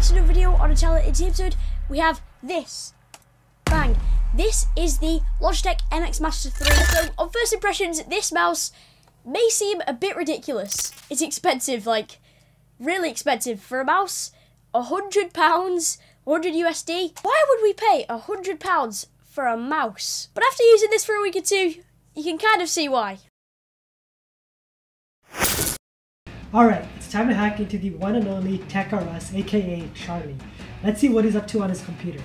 back to another video on a channel. Episode, we have this. Bang. This is the Logitech MX Master 3. So, on first impressions, this mouse may seem a bit ridiculous. It's expensive, like, really expensive. For a mouse, £100, 100 USD. Why would we pay £100 for a mouse? But after using this for a week or two, you can kind of see why. Alright, time to hack into the one and only TechAreUs, aka Charlie. Let's see what he's up to on his computer.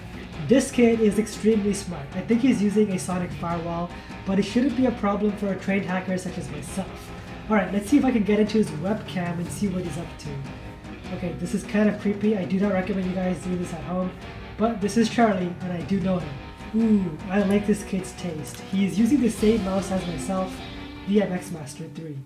This kid is extremely smart. I think he's using a sonic firewall, but it shouldn't be a problem for a trained hacker such as myself. Alright, let's see if I can get into his webcam and see what he's up to. Okay, this is kind of creepy. I do not recommend you guys do this at home, but this is Charlie, and I do know him. Ooh, I like this kid's taste. He's using the same mouse as myself, MX Master 3.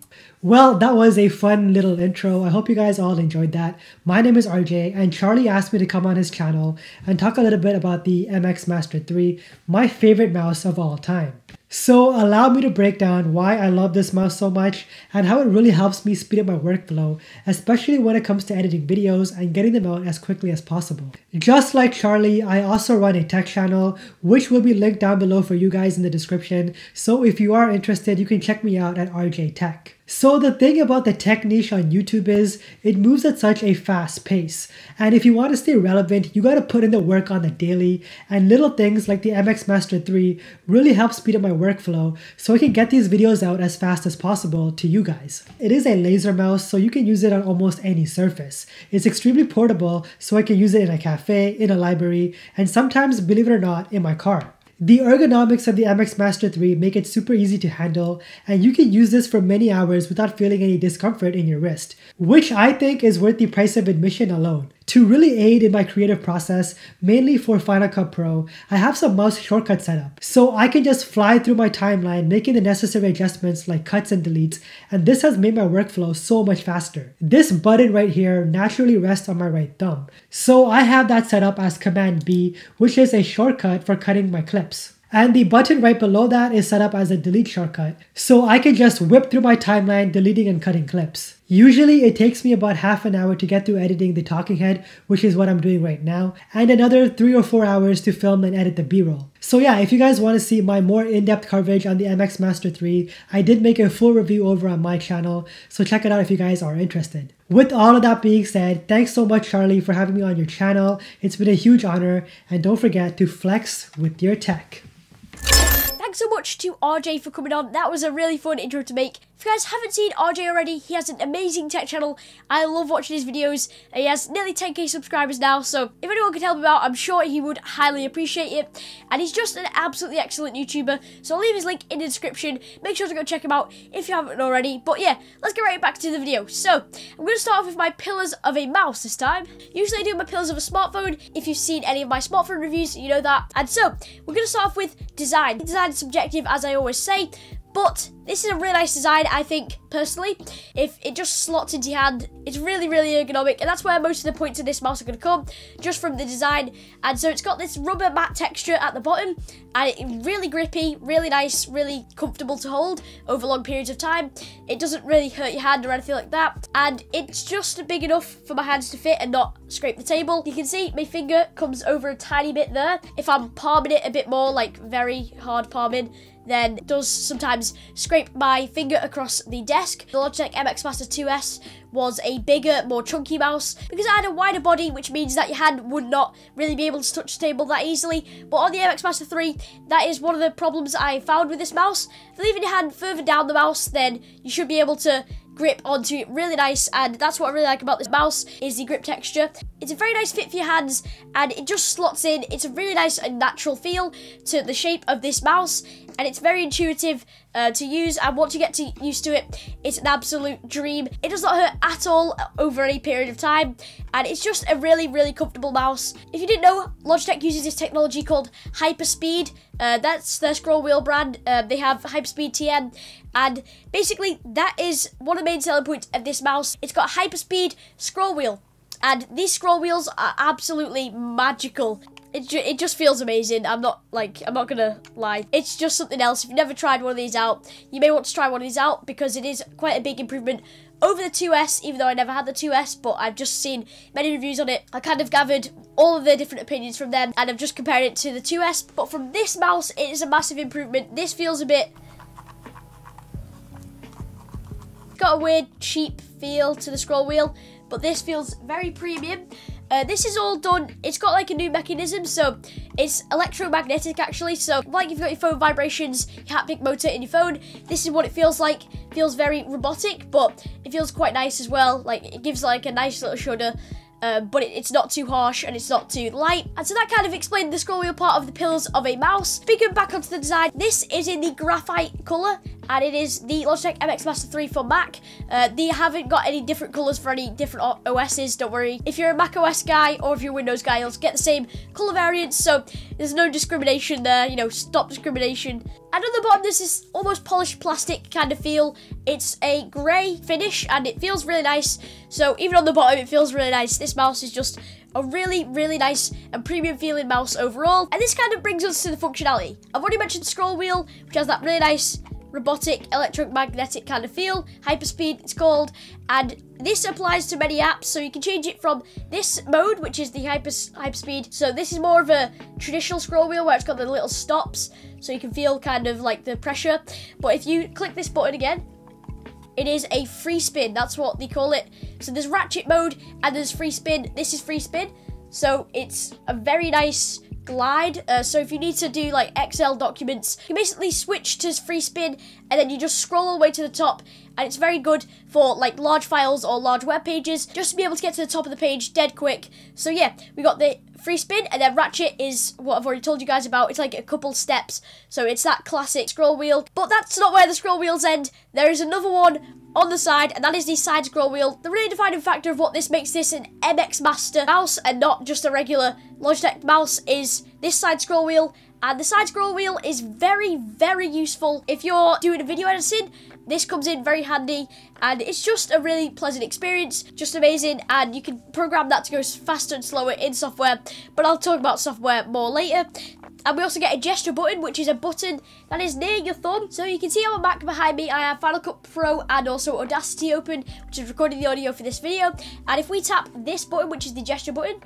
Well, that was a fun little intro. I hope you guys all enjoyed that. My name is RJ, and Charlie asked me to come on his channel and talk a little bit about the MX Master 3, my favorite mouse of all time. So allow me to break down why I love this mouse so much and how it really helps me speed up my workflow, especially when it comes to editing videos and getting them out as quickly as possible. Just like Charlie, I also run a tech channel, which will be linked down below for you guys in the description. So if you are interested, you can check me out at RJey Tech. So the thing about the tech niche on YouTube is it moves at such a fast pace. And if you want to stay relevant, you got to put in the work on the daily and little things like the MX Master 3 really help speed up my workflow so I can get these videos out as fast as possible to you guys. It is a laser mouse so you can use it on almost any surface. It's extremely portable so I can use it in a cafe, in a library, and sometimes, believe it or not, in my car. The ergonomics of the MX Master 3 make it super easy to handle, and you can use this for many hours without feeling any discomfort in your wrist, which I think is worth the price of admission alone. To really aid in my creative process, mainly for Final Cut Pro, I have some mouse shortcuts set up. So I can just fly through my timeline, making the necessary adjustments like cuts and deletes, and this has made my workflow so much faster. This button right here naturally rests on my right thumb. So I have that set up as Command B, which is a shortcut for cutting my clips. And the button right below that is set up as a delete shortcut. So I can just whip through my timeline, deleting and cutting clips. Usually it takes me about half an hour to get through editing the talking head, which is what I'm doing right now, and another three or four hours to film and edit the b-roll. So yeah, if you guys want to see my more in-depth coverage on the MX Master 3, I did make a full review over on my channel, so check it out if you guys are interested. With all of that being said, thanks so much Charlie for having me on your channel. It's been a huge honor, and don't forget to flex with your tech. Thanks so much to RJ for coming on. That was a really fun intro to make. If you guys haven't seen RJ already, he has an amazing tech channel. I love watching his videos. He has nearly 10k subscribers now, so if anyone could help him out, I'm sure he would highly appreciate it. And he's just an absolutely excellent YouTuber, so I'll leave his link in the description. Make sure to go check him out if you haven't already. But yeah, let's get right back to the video. So, I'm going to start off with my pillars of a mouse this time. Usually I do my pillars of a smartphone. If you've seen any of my smartphone reviews, you know that. And so, we're going to start off with design. Design is subjective, as I always say, but this is a really nice design, I think, personally. If it just slots into your hand, it's really, really ergonomic. And that's where most of the points of this mouse are going to come, just from the design. And so it's got this rubber matte texture at the bottom. And it's really grippy, really nice, really comfortable to hold over long periods of time. It doesn't really hurt your hand or anything like that. And it's just big enough for my hands to fit and not scrape the table. You can see my finger comes over a tiny bit there. If I'm palming it a bit more, like very hard palming, then does sometimes scrape my finger across the desk. The Logitech MX Master 2S was a bigger, more chunky mouse because it had a wider body, which means that your hand would not really be able to touch the table that easily. But on the MX Master 3, that is one of the problems I found with this mouse. If leaving your hand further down the mouse, then you should be able to grip onto it really nice and that's what I really like about this mouse is the grip texture. It's a very nice fit for your hands and it just slots in. It's a really nice and natural feel to the shape of this mouse and it's very intuitive uh, to use and once you get to used to it it's an absolute dream. It does not hurt at all over any period of time and it's just a really really comfortable mouse. If you didn't know logitech uses this technology called hyperspeed. Uh, that's their scroll wheel brand. Uh, they have hyperspeed tn and basically that is one of the main selling points of this mouse. It's got a hyperspeed scroll wheel and these scroll wheels are absolutely magical it, ju it just feels amazing. I'm not like I'm not gonna lie. It's just something else. If you've never tried one of these out, you may want to try one of these out because it is quite a big improvement over the 2S, even though I never had the 2S, but I've just seen many reviews on it. I kind of gathered all of the different opinions from them, and I've just compared it to the 2S. But from this mouse, it is a massive improvement. This feels a bit got a weird cheap feel to the scroll wheel, but this feels very premium. Uh, this is all done, it's got like a new mechanism, so it's electromagnetic actually, so like you've got your phone vibrations, your haptic motor in your phone, this is what it feels like. Feels very robotic, but it feels quite nice as well, like it gives like a nice little shudder. Uh, but it, it's not too harsh and it's not too light. And so that kind of explained the scroll wheel part of the pillars of a mouse. Speaking back onto the design, this is in the graphite colour and it is the Logitech MX Master 3 for Mac. Uh, they haven't got any different colours for any different OSs, don't worry. If you're a Mac OS guy or if you're a Windows guy, you'll get the same colour variants, so there's no discrimination there, you know, stop discrimination. And on the bottom, this is almost polished plastic kind of feel. It's a grey finish and it feels really nice. So even on the bottom, it feels really nice. This mouse is just a really, really nice and premium feeling mouse overall. And this kind of brings us to the functionality. I've already mentioned scroll wheel, which has that really nice robotic electromagnetic kind of feel. Hyperspeed, it's called. And this applies to many apps, so you can change it from this mode, which is the hyper hyperspeed. So this is more of a traditional scroll wheel where it's got the little stops, so you can feel kind of like the pressure. But if you click this button again, it is a free spin. That's what they call it. So there's ratchet mode and there's free spin. This is free spin. So it's a very nice glide. Uh, so if you need to do like Excel documents, you basically switch to free spin and then you just scroll all the way to the top and it's very good for like large files or large web pages just to be able to get to the top of the page dead quick. So yeah, we got the free spin and then ratchet is what I've already told you guys about. It's like a couple steps. So it's that classic scroll wheel. But that's not where the scroll wheels end. There is another one on the side, and that is the side scroll wheel. The really defining factor of what this makes this an MX Master mouse and not just a regular Logitech mouse is this side scroll wheel. And the side scroll wheel is very, very useful if you're doing a video editing. This comes in very handy and it's just a really pleasant experience, just amazing. And you can program that to go faster and slower in software, but I'll talk about software more later. And we also get a gesture button, which is a button that is near your thumb. So you can see on the back behind me, I have Final Cut Pro and also Audacity open, which is recording the audio for this video. And if we tap this button, which is the gesture button,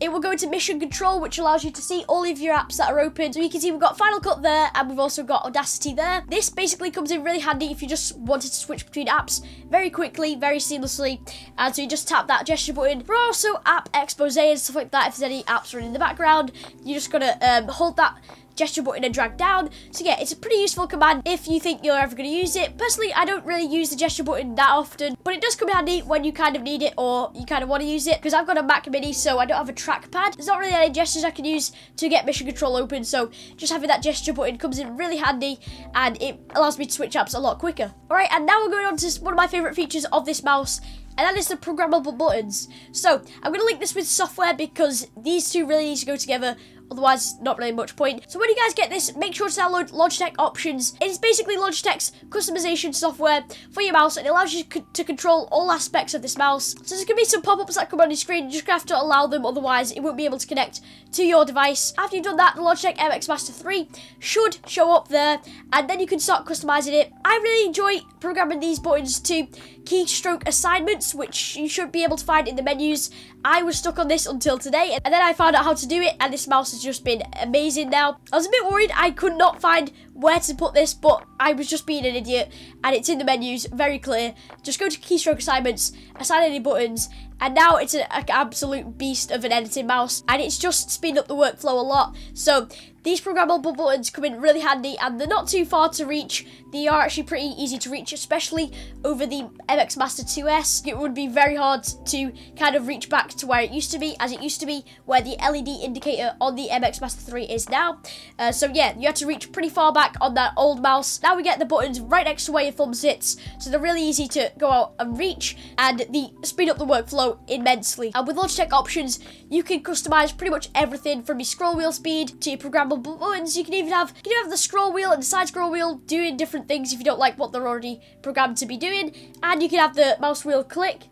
it will go into mission control, which allows you to see all of your apps that are open. So you can see we've got Final Cut there, and we've also got Audacity there. This basically comes in really handy if you just wanted to switch between apps very quickly, very seamlessly. And so you just tap that gesture button. For also app expose and stuff like that, if there's any apps running in the background, you just gotta um, hold that gesture button and drag down. So yeah, it's a pretty useful command if you think you're ever going to use it. Personally, I don't really use the gesture button that often, but it does come in handy when you kind of need it or you kind of want to use it because I've got a Mac Mini, so I don't have a trackpad. There's not really any gestures I can use to get mission control open, so just having that gesture button comes in really handy and it allows me to switch apps a lot quicker. Alright, and now we're going on to one of my favourite features of this mouse, and that is the programmable buttons. So, I'm going to link this with software because these two really need to go together Otherwise, not really much point. So when you guys get this, make sure to download Logitech Options. It is basically Logitech's customization software for your mouse and it allows you to control all aspects of this mouse. So there's going to be some pop-ups that come on your screen. You just have to allow them, otherwise it won't be able to connect to your device. After you've done that, the Logitech MX Master 3 should show up there and then you can start customizing it. I really enjoy programming these buttons to keystroke assignments, which you should be able to find in the menus. I was stuck on this until today, and then I found out how to do it, and this mouse has just been amazing now. I was a bit worried I could not find where to put this, but I was just being an idiot, and it's in the menus, very clear. Just go to keystroke assignments, assign any buttons, and now it's an absolute beast of an editing mouse, and it's just speeded up the workflow a lot. So these programmable buttons come in really handy and they're not too far to reach. They are actually pretty easy to reach, especially over the MX Master 2S. It would be very hard to kind of reach back to where it used to be, as it used to be where the LED indicator on the MX Master 3 is now. Uh, so yeah, you have to reach pretty far back on that old mouse. Now we get the buttons right next to where your thumb sits, so they're really easy to go out and reach, and they speed up the workflow immensely. And with Logitech options, you can customize pretty much everything from your scroll wheel speed to your buttons. You can even have you can have the scroll wheel and the side scroll wheel doing different things if you don't like what they're already programmed to be doing. And you can have the mouse wheel click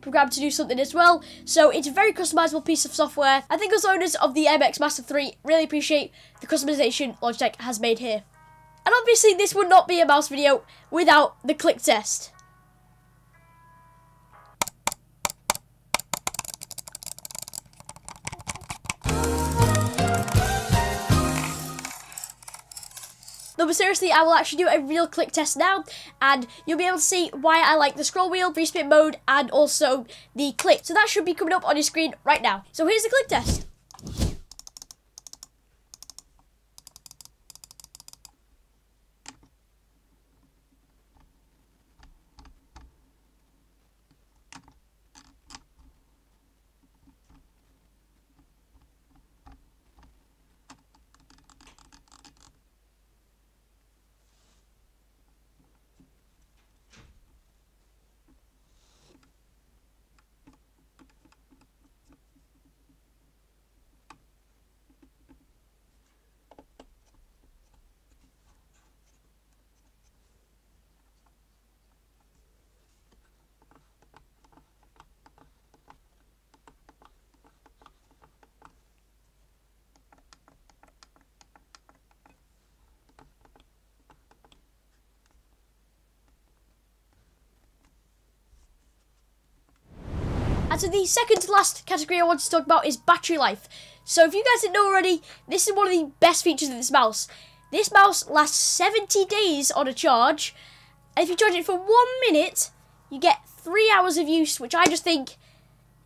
programmed to do something as well. So it's a very customizable piece of software. I think as owners of the MX Master 3 really appreciate the customization Logitech has made here. And obviously this would not be a mouse video without the click test. No, but seriously, I will actually do a real click test now, and you'll be able to see why I like the scroll wheel, free spin mode, and also the click. So that should be coming up on your screen right now. So here's the click test. So the second to last category I want to talk about is battery life. So if you guys didn't know already, this is one of the best features of this mouse. This mouse lasts 70 days on a charge, and if you charge it for one minute, you get three hours of use, which I just think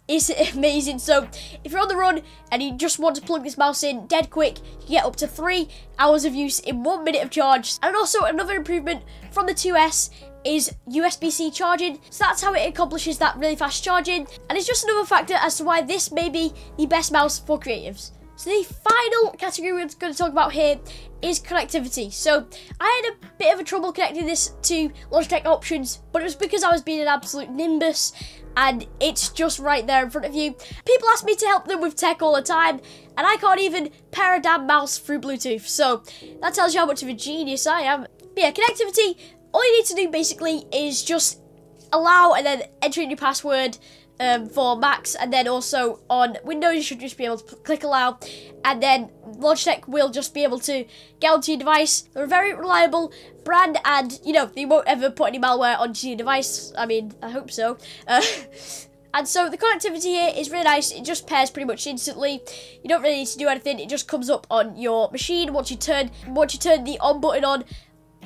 is amazing. So if you're on the run and you just want to plug this mouse in dead quick, you get up to three hours of use in one minute of charge. And also another improvement from the 2S is USB-C charging. So that's how it accomplishes that really fast charging. And it's just another factor as to why this may be the best mouse for creatives. So the final category we're going to talk about here is connectivity. So I had a bit of a trouble connecting this to Logitech options, but it was because I was being an absolute nimbus and it's just right there in front of you. People ask me to help them with tech all the time, and I can't even pair a damn mouse through Bluetooth. So that tells you how much of a genius I am. But yeah, connectivity all you need to do basically is just allow and then enter in your password um, for Macs and then also on Windows you should just be able to click allow and then Logitech will just be able to get onto your device. They're a very reliable brand and you know they won't ever put any malware onto your device. I mean I hope so. Uh, and so the connectivity here is really nice. It just pairs pretty much instantly. You don't really need to do anything. It just comes up on your machine once you turn once you turn the on button on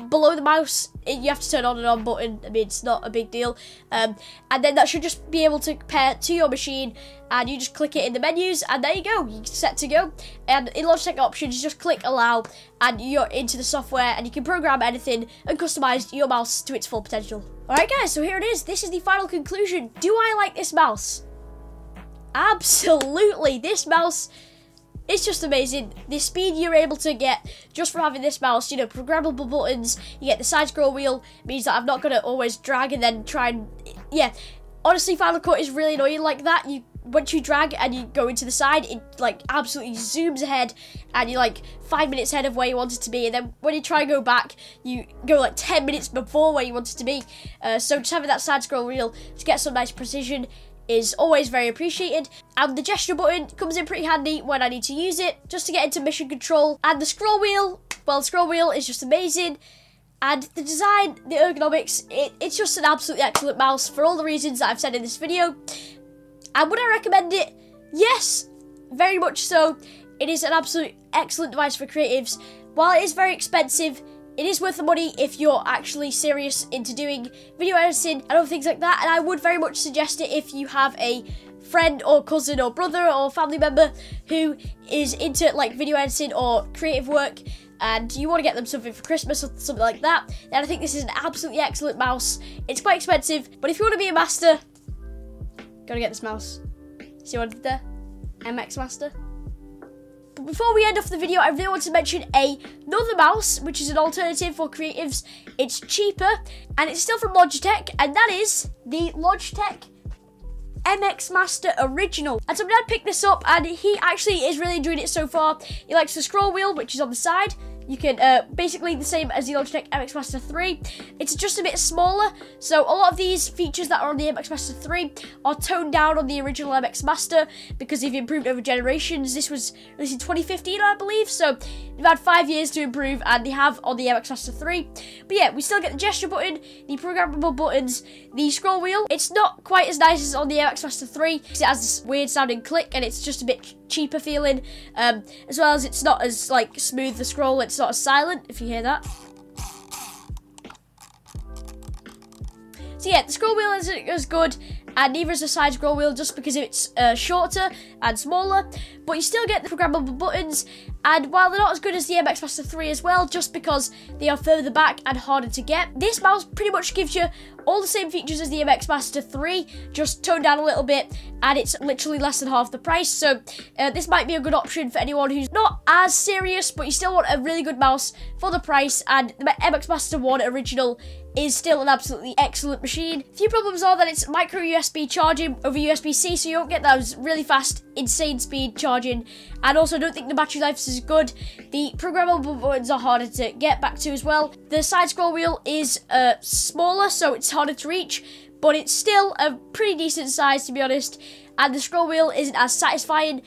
below the mouse you have to turn on and on button. I mean it's not a big deal. Um, and then that should just be able to pair to your machine and you just click it in the menus and there you go. You're set to go. And in logitech options you just click allow and you're into the software and you can program anything and customize your mouse to its full potential. Alright guys so here it is. This is the final conclusion. Do i like this mouse? Absolutely. This mouse it's just amazing. The speed you're able to get just from having this mouse, you know, programmable buttons, you get the side scroll wheel, means that I'm not going to always drag and then try and, yeah. Honestly, Final Cut is really annoying like that. You Once you drag and you go into the side, it like absolutely zooms ahead and you're like five minutes ahead of where you wanted to be. And then when you try and go back, you go like 10 minutes before where you wanted to be. Uh, so just having that side scroll wheel to get some nice precision is always very appreciated. And the gesture button comes in pretty handy when I need to use it, just to get into mission control. And the scroll wheel, well, scroll wheel is just amazing. And the design, the ergonomics, it, it's just an absolutely excellent mouse for all the reasons that I've said in this video. And would I recommend it? Yes, very much so. It is an absolute excellent device for creatives. While it is very expensive, it is worth the money if you're actually serious into doing video editing and other things like that. And I would very much suggest it if you have a friend or cousin or brother or family member who is into like video editing or creative work and you want to get them something for Christmas or something like that, then I think this is an absolutely excellent mouse. It's quite expensive, but if you want to be a master, gotta get this mouse. See what I did there? MX Master. Before we end off the video, I really want to mention another mouse, which is an alternative for creatives. It's cheaper, and it's still from Logitech, and that is the Logitech MX Master Original. And so my dad picked this up, and he actually is really enjoying it so far. He likes the scroll wheel, which is on the side, you can uh, basically the same as the Logitech MX Master 3. It's just a bit smaller, so a lot of these features that are on the MX Master 3 are toned down on the original MX Master because they've improved over generations. This was released in 2015, I believe, so they've had five years to improve, and they have on the MX Master 3. But yeah, we still get the gesture button, the programmable buttons, the scroll wheel. It's not quite as nice as on the MX Master 3 because it has this weird sounding click, and it's just a bit cheaper feeling, um, as well as it's not as like smooth the scroll. It's sort of silent, if you hear that. So yeah, the scroll wheel isn't as good, and neither is the side scroll wheel just because it's uh, shorter and smaller, but you still get the programmable buttons, and while they're not as good as the MX Master 3 as well, just because they are further back and harder to get, this mouse pretty much gives you all the same features as the MX Master 3, just toned down a little bit, and it's literally less than half the price. So uh, this might be a good option for anyone who's not as serious, but you still want a really good mouse for the price. And the MX Master 1 original is still an absolutely excellent machine. Few problems are that it's micro USB charging over USB-C, so you don't get those really fast, insane speed charging. And also, don't think the battery life is as good. The programmable buttons are harder to get back to as well. The side scroll wheel is uh, smaller, so it's harder to reach, but it's still a pretty decent size to be honest. And the scroll wheel isn't as satisfying.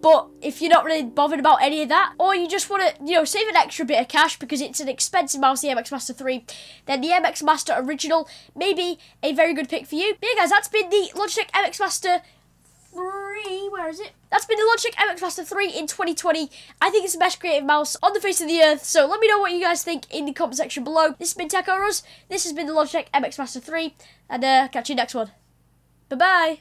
But if you're not really bothered about any of that, or you just want to, you know, save an extra bit of cash because it's an expensive mouse, the MX Master 3, then the MX Master Original may be a very good pick for you. But yeah, guys, that's been the Logitech MX Master 3. Where is it? That's been the Logitech MX Master 3 in 2020. I think it's the best creative mouse on the face of the earth. So let me know what you guys think in the comment section below. This has been TechAreUs. This has been the Logitech MX Master 3. And uh, catch you next one. Bye-bye.